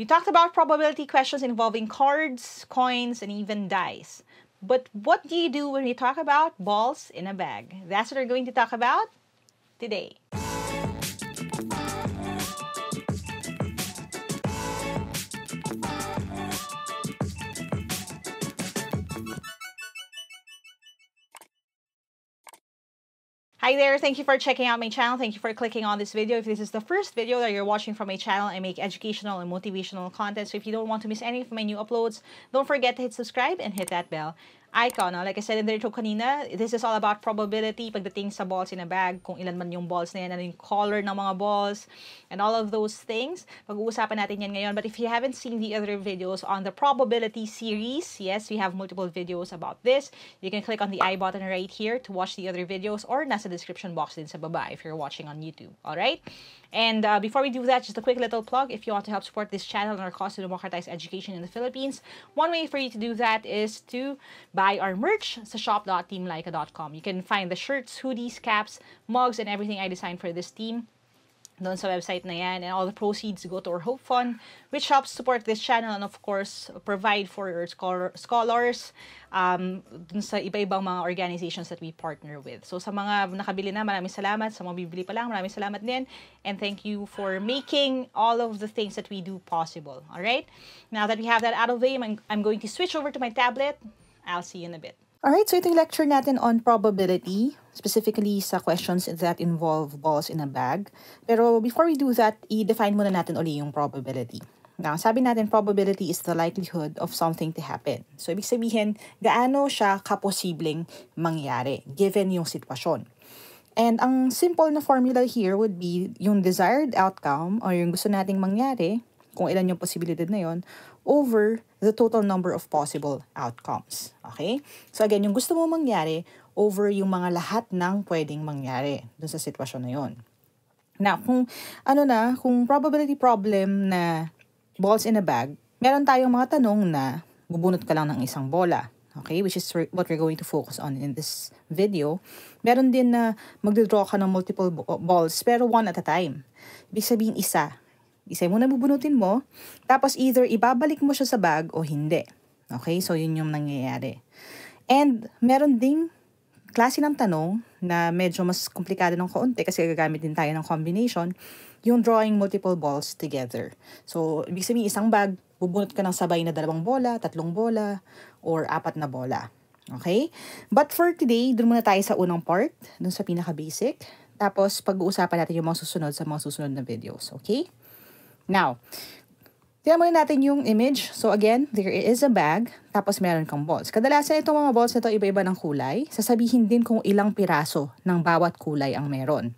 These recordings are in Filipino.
We talked about probability questions involving cards, coins, and even dice. But what do you do when we talk about balls in a bag? That's what we're going to talk about today. Hi there, thank you for checking out my channel. Thank you for clicking on this video. If this is the first video that you're watching from my channel, I make educational and motivational content. So if you don't want to miss any of my new uploads, don't forget to hit subscribe and hit that bell icon. No? Like I said in the intro kanina, this is all about probability pagdating sa balls in a bag, kung ilan man yung balls na yan, yung color ng mga balls, and all of those things. Pag-uusapan natin yan ngayon. But if you haven't seen the other videos on the probability series, yes, we have multiple videos about this. You can click on the I button right here to watch the other videos or nasa description box din sa baba if you're watching on YouTube. Alright? And uh, before we do that, just a quick little plug. If you want to help support this channel and our cause to democratize education in the Philippines, one way for you to do that is to buy our merch sa shop.teamlaika.com. You can find the shirts, hoodies, caps, mugs, and everything I designed for this team doon sa website na yan. And all the proceeds go to our Hope Fund, which helps support this channel and of course, provide for our scholar, scholars um, dun sa iba-ibang mga organizations that we partner with. So sa mga nakabili na, maraming salamat. Sa mga bibili pa lang, maraming salamat din. And thank you for making all of the things that we do possible. Alright? Now that we have that out of the way, I'm going to switch over to my tablet. I'll see you in a bit. Alright, so ito yung lecture natin on probability, specifically sa questions that involve balls in a bag. Pero before we do that, i-define muna natin uli yung probability. Now, sabi natin probability is the likelihood of something to happen. So, ibig sabihin, gaano siya kaposibleng mangyari given yung sitwasyon. And ang simple na formula here would be yung desired outcome or yung gusto nating mangyari, kung ilan yung posibilidad na yon over the total number of possible outcomes. Okay? So again, yung gusto mo mangyari over yung mga lahat ng pwedeng mangyari dun sa sitwasyon na yon. Now, kung ano na, kung probability problem na balls in a bag, meron tayong mga tanong na bubunot ka lang ng isang bola. Okay, which is what we're going to focus on in this video. Meron din na magdodraw ka ng multiple balls pero one at a time. Ibig sabihin isa, isa mo na bubunutin mo, tapos either ibabalik mo siya sa bag o hindi. Okay, so yun yung nangyayari. And meron ding klase ng tanong na medyo mas komplikado ng kaunti kasi gagamit din tayo ng combination, yung drawing multiple balls together. So, ibig sabihin isang bag, bubunot ka ng sabay na dalawang bola, tatlong bola, or apat na bola. Okay? But for today, dun muna tayo sa unang part, dun sa pinaka-basic. Tapos, pag-uusapan natin yung mga susunod sa mga susunod na videos. Okay? Now, tingnan muna natin yung image. So again, there is a bag, tapos meron kang balls. Kadalasan itong mga balls na to iba-iba ng kulay. Sasabihin din kung ilang piraso ng bawat kulay ang meron.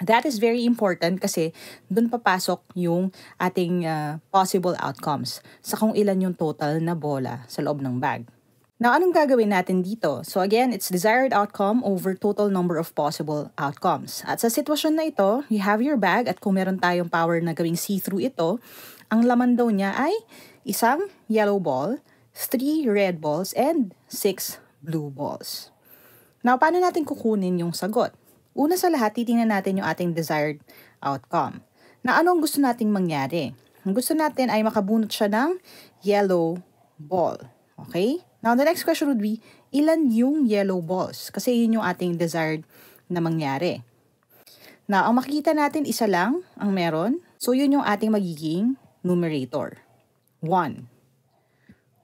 That is very important kasi doon papasok yung ating uh, possible outcomes sa kung ilan yung total na bola sa loob ng bag. Now, anong gagawin natin dito? So again, it's desired outcome over total number of possible outcomes. At sa sitwasyon na ito, you have your bag at kung meron tayong power na gawing see-through ito, ang laman daw niya ay isang yellow ball, three red balls, and six blue balls. Now, paano natin kukunin yung sagot? Una sa lahat, titingnan natin yung ating desired outcome. Na anong gusto nating mangyari? Ang gusto natin ay makabunot siya ng yellow ball. Okay? Now, the next question would be, ilan yung yellow balls? Kasi yun yung ating desired na mangyari. Now, ang makikita natin, isa lang ang meron. So, yun yung ating magiging numerator. 1.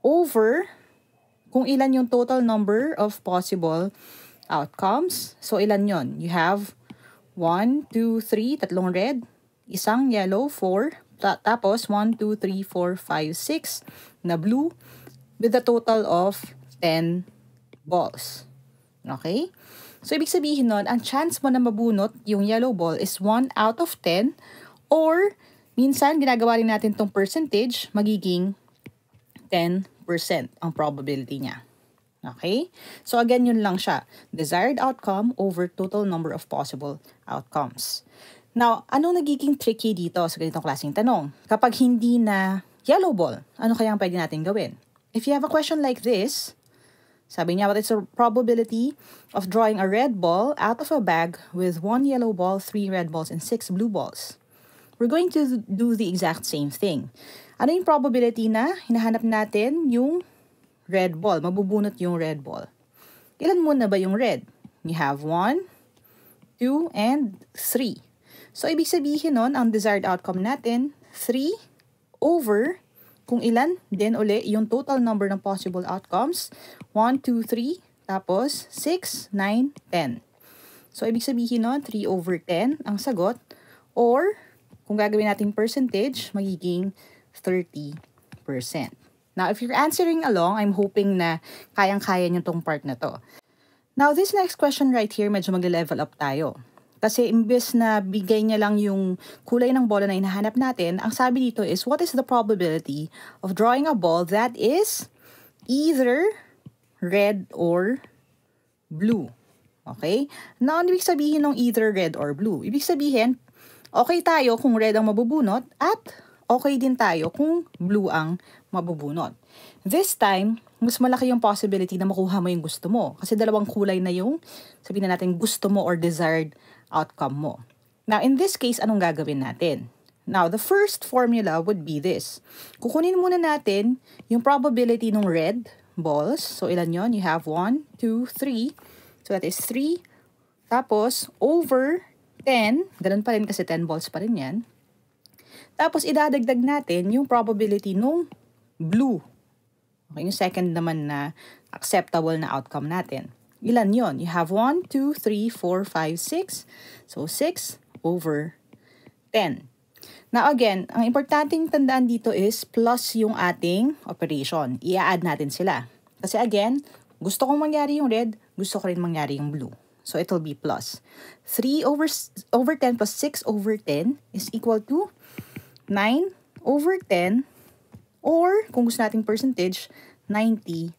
Over, kung ilan yung total number of possible outcomes. So, ilan yon? You have 1, 2, 3, tatlong red, isang yellow, 4, tapos 1, 2, 3, 4, 5, 6 na blue, with a total of 10 balls. Okay? So, ibig sabihin nun, ang chance mo na mabunot yung yellow ball is 1 out of 10 or minsan, ginagawa rin natin tong percentage, magiging 10% ang probability niya. Okay? So, again, yun lang siya. Desired outcome over total number of possible outcomes. Now, ano nagiging tricky dito sa ganitong klaseng tanong? Kapag hindi na yellow ball, ano kaya ang pwede natin gawin? If you have a question like this, sabi niya, what is the probability of drawing a red ball out of a bag with one yellow ball, three red balls, and six blue balls? we're going to do the exact same thing. Ano yung probability na hinahanap natin yung red ball, mabubunot yung red ball? Ilan muna ba yung red? We have 1, 2, and 3. So, ibig sabihin nun, ang desired outcome natin, 3 over kung ilan din uli yung total number ng possible outcomes. 1, 2, 3, tapos 6, 9, 10. So, ibig sabihin nun, 3 over 10 ang sagot. Or, kung gagawin natin percentage, magiging 30%. Now, if you're answering along, I'm hoping na kayang-kaya nyo tong part na to. Now, this next question right here, medyo mag-level up tayo. Kasi imbes na bigay niya lang yung kulay ng bola na hinahanap natin, ang sabi dito is, what is the probability of drawing a ball that is either red or blue? Okay? Now, ano ibig sabihin ng either red or blue? Ibig sabihin, okay tayo kung red ang mabubunot at okay din tayo kung blue ang mabubunot. This time, mas malaki yung possibility na makuha mo yung gusto mo. Kasi dalawang kulay na yung, sabihin na natin, gusto mo or desired outcome mo. Now, in this case, anong gagawin natin? Now, the first formula would be this. Kukunin muna natin yung probability ng red balls. So, ilan yon? You have 1, 2, 3. So, that is 3. Tapos, over 10. Ganun pa rin kasi 10 balls pa rin yan. Tapos, idadagdag natin yung probability nung blue. Okay, yung second naman na acceptable na outcome natin. Ilan yon? You have 1, 2, 3, 4, 5, 6. So, 6 over 10. Now again, ang importanteng tandaan dito is plus yung ating operation. I-add natin sila. Kasi again, gusto kong mangyari yung red, gusto ko rin mangyari yung blue. So it will be plus. 3 over, over 10 plus 6 over 10 is equal to 9 over 10 or kung gusto nating percentage, 90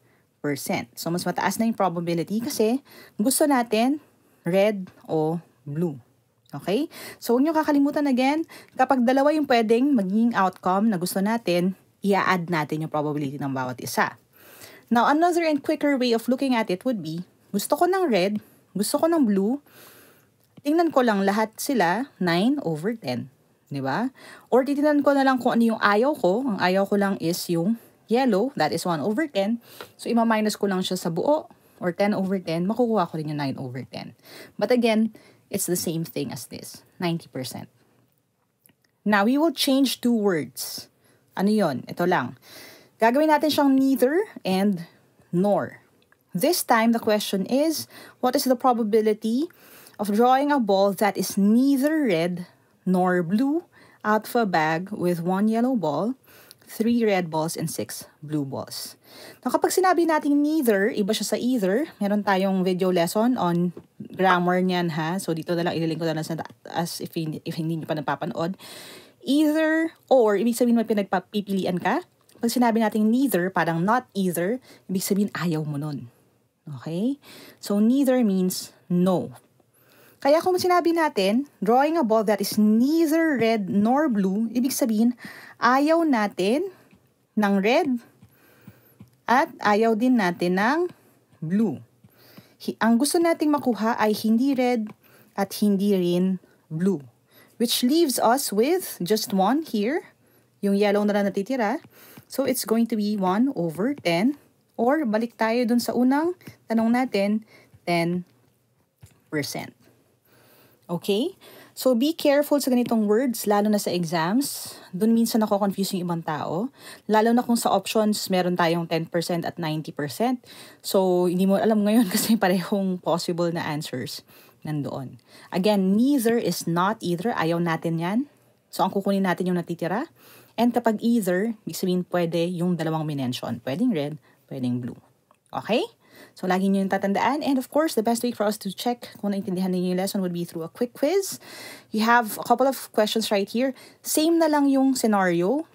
So, mas mataas na yung probability kasi gusto natin red o blue. Okay? So, huwag nyo kakalimutan again, kapag dalawa yung pwedeng maging outcome na gusto natin, i-add natin yung probability ng bawat isa. Now, another and quicker way of looking at it would be, gusto ko ng red, gusto ko ng blue, tingnan ko lang lahat sila, 9 over 10. Di ba? Or titingnan ko na lang kung ano yung ayaw ko. Ang ayaw ko lang is yung yellow, that is 1 over 10. So, ima-minus ko lang siya sa buo, or 10 over 10, makukuha ko rin yung 9 over 10. But again, it's the same thing as this, 90%. Now, we will change two words. Ano yon? Ito lang. Gagawin natin siyang neither and nor. This time, the question is, what is the probability of drawing a ball that is neither red nor blue out of a bag with one yellow ball 3 red balls and 6 blue balls. Now, kapag sinabi natin neither, iba siya sa either. Meron tayong video lesson on grammar niyan ha. So, dito na lang ililink ko na lang sa as if, if hindi niyo pa napapanood. Either or, ibig sabihin may pinagpapipilian ka. Pag sinabi natin neither, parang not either, ibig sabihin ayaw mo nun. Okay? So, neither means no. Kaya kung sinabi natin, drawing a ball that is neither red nor blue, ibig sabihin, ayaw natin ng red at ayaw din natin ng blue. Ang gusto nating makuha ay hindi red at hindi rin blue. Which leaves us with just one here. Yung yellow na lang natitira. So, it's going to be 1 over 10. Or, balik tayo dun sa unang tanong natin, 10%. Okay? So, be careful sa ganitong words, lalo na sa exams. Doon minsan nako-confuse yung ibang tao. Lalo na kung sa options, meron tayong 10% at 90%. So, hindi mo alam ngayon kasi parehong possible na answers nandoon. Again, neither is not either. Ayaw natin yan. So, ang kukunin natin yung natitira. And kapag either, ibig sabihin pwede yung dalawang minention. Pwedeng red, pwedeng blue. Okay? So, lagi nyo yung tatandaan. And of course, the best way for us to check kung naintindihan ninyo yung lesson would be through a quick quiz. You have a couple of questions right here. Same na lang yung scenario.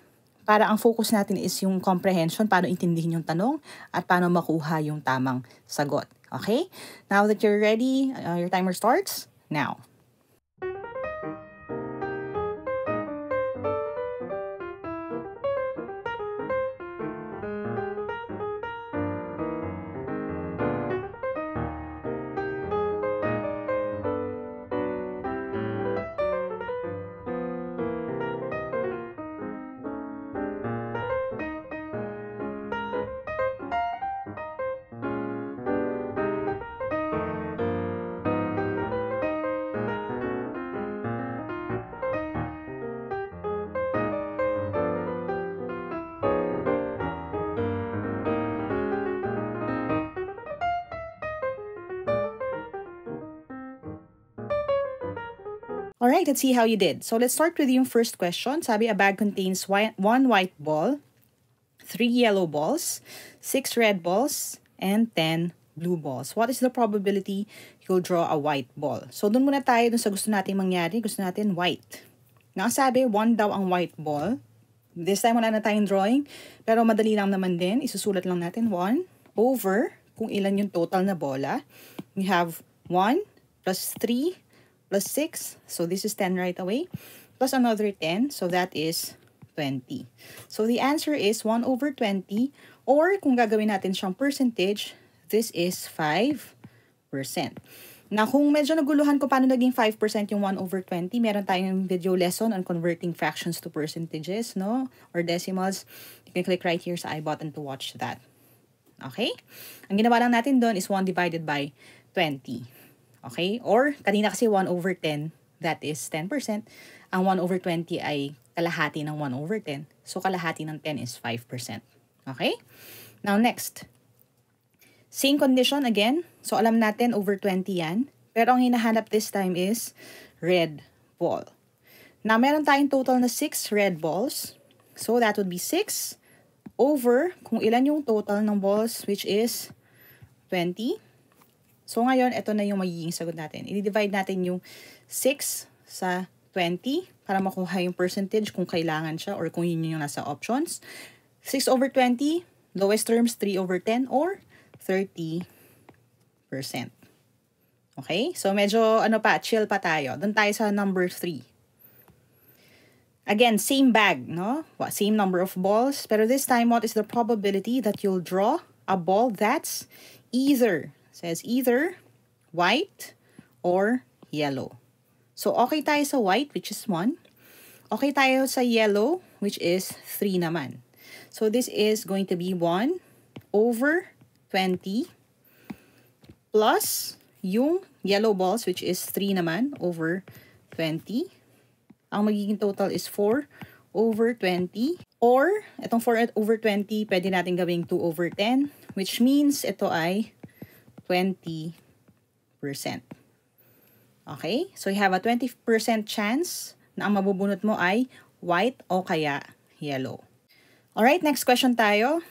Para ang focus natin is yung comprehension, paano intindihin yung tanong, at paano makuha yung tamang sagot. Okay? Now that you're ready, uh, your timer starts now. Alright, let's see how you did. So let's start with yung first question. Sabi, a bag contains one white ball, three yellow balls, six red balls, and 10 blue balls. What is the probability you'll draw a white ball? So dun muna tayo dun sa gusto natin mangyari. Gusto natin white. Nga sabi, one daw ang white ball. This time wala na tayong drawing. Pero madali lang naman din. Isusulat lang natin 1 over kung ilan yung total na bola. We have 1 plus 3 plus 6. So this is 10 right away. Plus another 10. So that is 20. So the answer is 1 over 20. Or kung gagawin natin siyang percentage, this is 5%. Na kung medyo naguluhan ko paano naging 5% yung 1 over 20, meron tayong video lesson on converting fractions to percentages, no? Or decimals. You can click right here sa I button to watch that. Okay? Ang ginawa lang natin doon is 1 divided by 20. Okay? Or, kanina kasi 1 over 10, that is 10%. Ang 1 over 20 ay kalahati ng 1 over 10. So, kalahati ng 10 is 5%. Okay? Now, next. Same condition again. So, alam natin over 20 yan. Pero ang hinahanap this time is red ball. Now, meron tayong total na 6 red balls. So, that would be 6 over kung ilan yung total ng balls which is 20 So ngayon, ito na yung magiging sagot natin. I-divide natin yung 6 sa 20 para makuha yung percentage kung kailangan siya or kung yun yung nasa options. 6 over 20, lowest terms 3 over 10 or 30%. Okay? So medyo ano pa, chill pa tayo. Doon tayo sa number 3. Again, same bag, no? Same number of balls. Pero this time, what is the probability that you'll draw a ball that's either says either white or yellow. So, okay tayo sa white, which is 1. Okay tayo sa yellow, which is 3 naman. So, this is going to be 1 over 20 plus yung yellow balls, which is 3 naman, over 20. Ang magiging total is 4 over 20. Or, itong 4 over 20, pwede natin gawing 2 over 10, which means ito ay 20%. Okay? So, you have a 20% chance na ang mabubunot mo ay white o kaya yellow. Alright, next question tayo.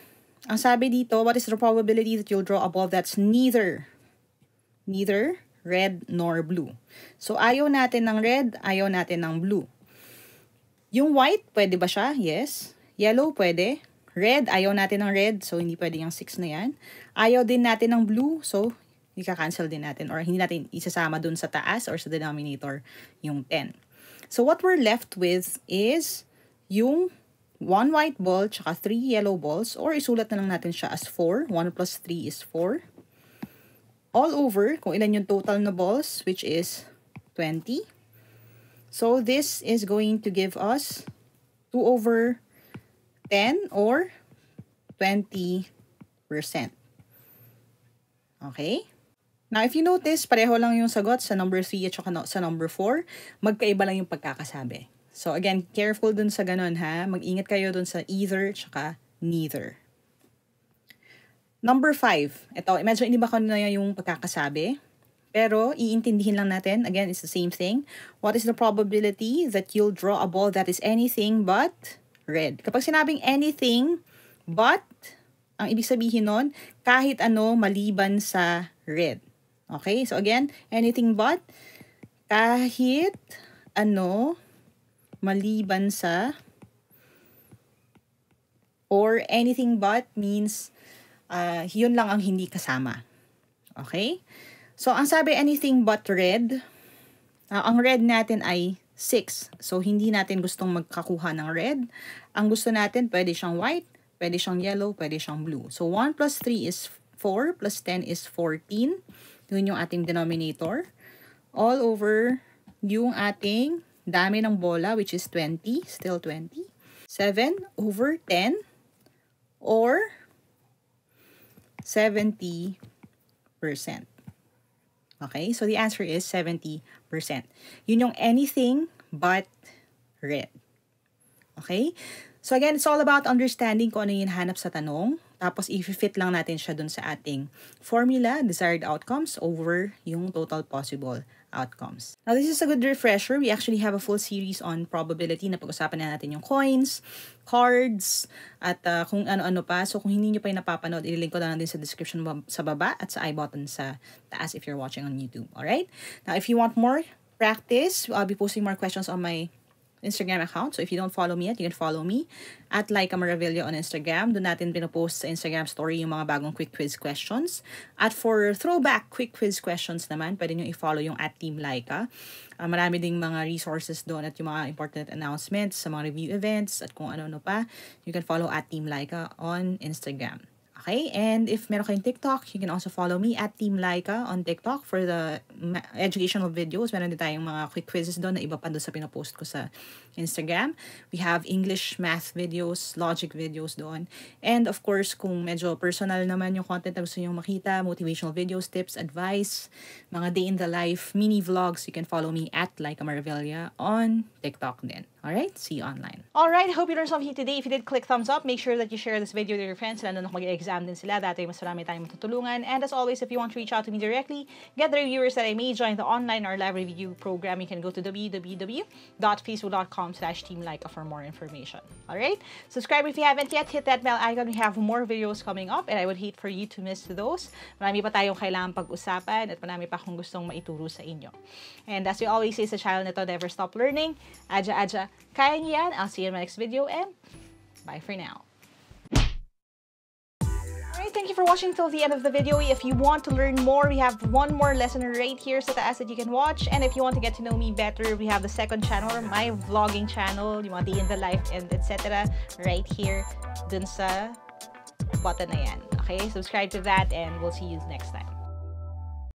Ang sabi dito, what is the probability that you'll draw a ball that's neither, neither red nor blue? So, ayaw natin ng red, ayaw natin ng blue. Yung white, pwede ba siya? Yes. Yellow, pwede. Red, ayaw natin ng red, so hindi pwede yung 6 na yan. Ayaw din natin ng blue, so ika-cancel din natin or hindi natin isasama dun sa taas or sa denominator yung 10. So what we're left with is yung 1 white ball tsaka 3 yellow balls or isulat na lang natin siya as 4. 1 plus 3 is 4. All over, kung ilan yung total na balls, which is 20. So this is going to give us 2 over 10 or 20%. Okay? Now, if you notice, pareho lang yung sagot sa number 3 at saka sa number 4. Magkaiba lang yung pagkakasabi. So, again, careful dun sa ganun ha. Mag-ingat kayo dun sa either at saka neither. Number 5. Ito, medyo iniba ko na yung pagkakasabi. Pero, iintindihin lang natin. Again, it's the same thing. What is the probability that you'll draw a ball that is anything but red. Kapag sinabing anything but, ang ibig sabihin nun, kahit ano maliban sa red. Okay? So again, anything but, kahit ano maliban sa or anything but means uh, yun lang ang hindi kasama. Okay? So, ang sabi anything but red, uh, ang red natin ay 6. So, hindi natin gustong magkakuha ng red. Ang gusto natin, pwede siyang white, pwede siyang yellow, pwede siyang blue. So, 1 plus 3 is 4, plus 10 is 14. Yun yung ating denominator. All over yung ating dami ng bola, which is 20, still 20. 7 over 10, or 70%. Okay, so the answer is 70%. Yun yung anything but red. Okay? So again, it's all about understanding kung ano yung hanap sa tanong. Tapos, i-fit lang natin siya dun sa ating formula, desired outcomes, over yung total possible outcomes. Now, this is a good refresher. We actually have a full series on probability na pag-usapan na natin yung coins, cards, at uh, kung ano-ano pa. So, kung hindi nyo pa yung napapanood, ililink ko lang din sa description sa baba at sa i button sa taas if you're watching on YouTube. Alright? Now, if you want more practice, I'll be posting more questions on my Instagram account. So if you don't follow me yet, you can follow me at Laika Maravillo on Instagram. Doon natin pinopost sa Instagram story yung mga bagong quick quiz questions. At for throwback quick quiz questions naman, pwede nyo i-follow yung at Team Laika. Uh, marami ding mga resources doon at yung mga important announcements sa mga review events at kung ano-ano pa. You can follow at Team Laika on Instagram. Okay? And if meron kayong TikTok, you can also follow me at Team Laika on TikTok for the educational videos. Meron din tayong mga quick quizzes doon na iba pa doon sa pinopost ko sa Instagram. We have English, math videos, logic videos doon. And of course, kung medyo personal naman yung content na gusto nyo makita, motivational videos, tips, advice, mga day in the life, mini vlogs, you can follow me at Laika Maravilla on TikTok din. Alright? See you online. Alright, hope you learned something today. If you did, click thumbs up. Make sure that you share this video with your friends. Lalo na mag-exam din sila. Dati mas marami tayong matutulungan. And as always, if you want to reach out to me directly, get the reviewers that I may join the online or live review program, you can go to www.facebook.com slash teamlaika for more information. Alright? Subscribe if you haven't yet. Hit that bell icon. We have more videos coming up and I would hate for you to miss those. Marami pa tayong kailangan pag-usapan at marami pa akong gustong maituro sa inyo. And as we always say sa channel nito, never stop learning. Aja, aja, Kaya niyo yan. I'll see you in my next video and bye for now. Alright, thank you for watching till the end of the video. If you want to learn more, we have one more lesson right here sa taas that you can watch. And if you want to get to know me better, we have the second channel, my vlogging channel, yung mga day in the life and etc. right here dun sa button na yan. Okay, subscribe to that and we'll see you next time.